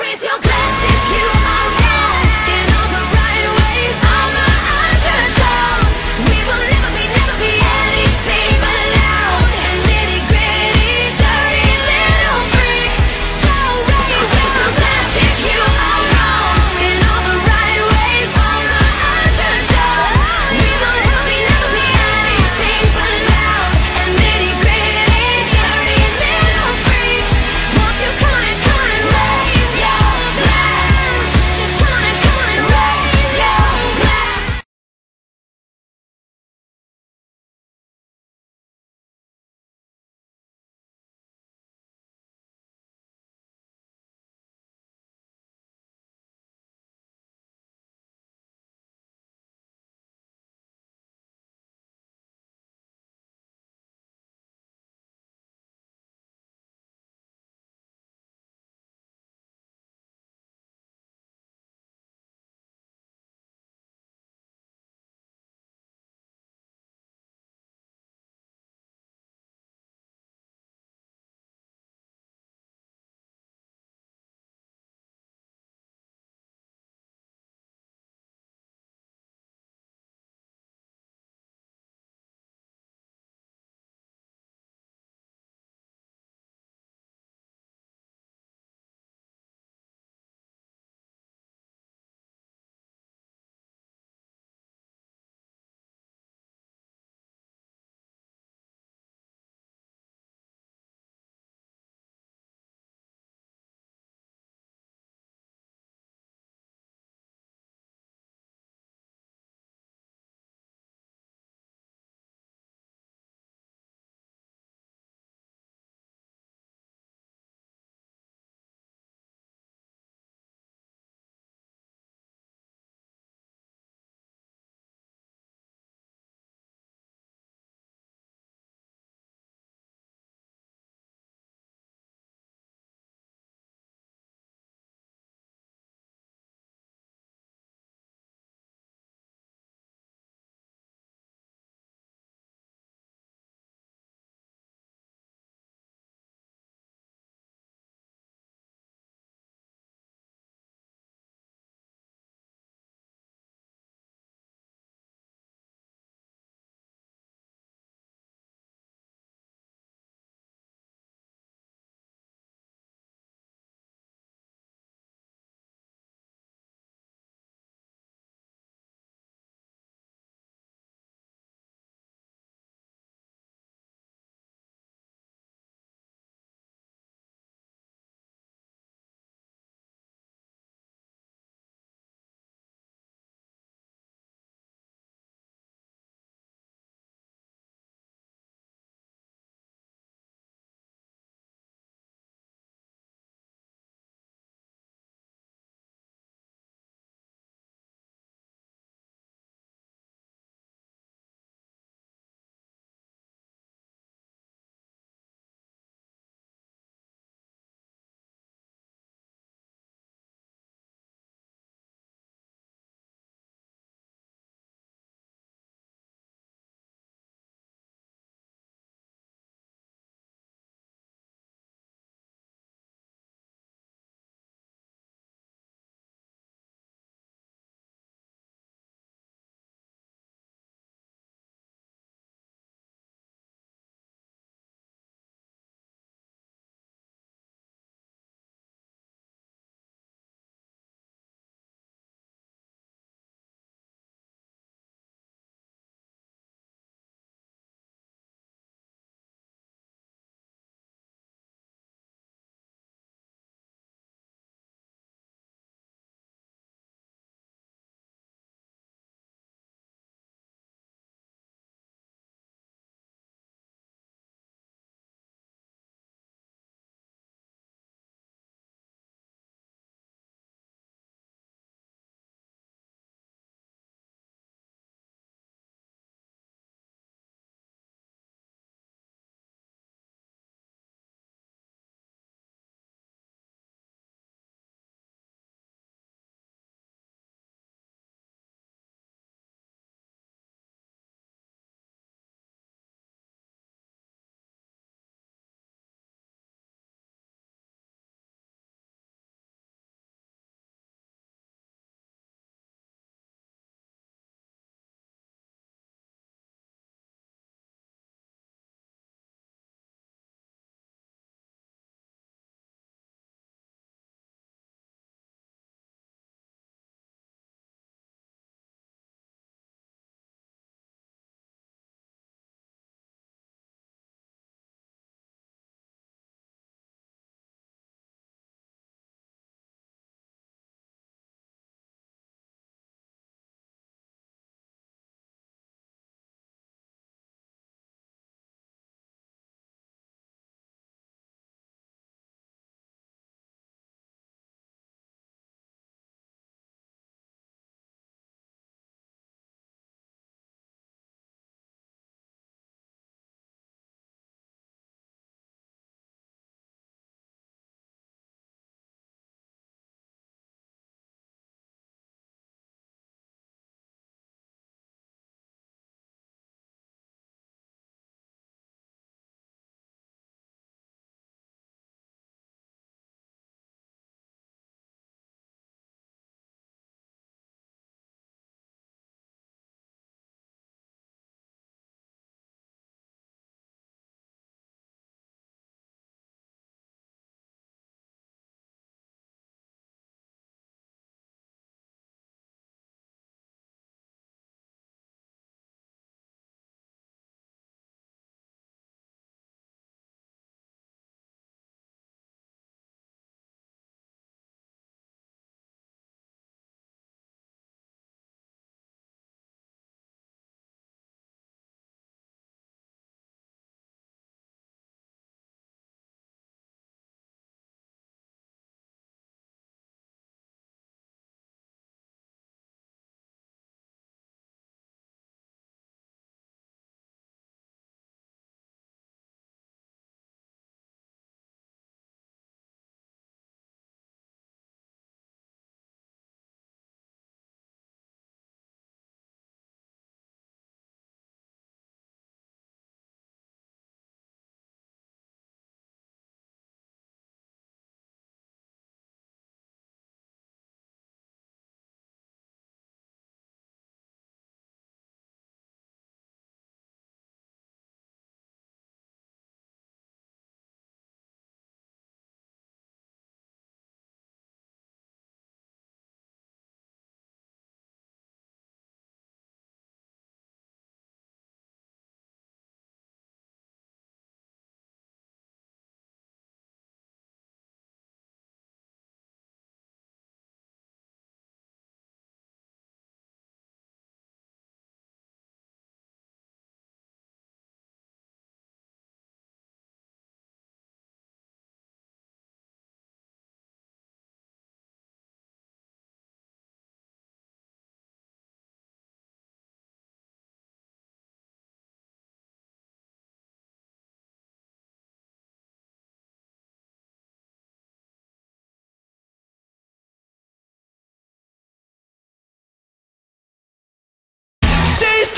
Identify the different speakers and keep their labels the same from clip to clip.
Speaker 1: raise your glass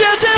Speaker 2: still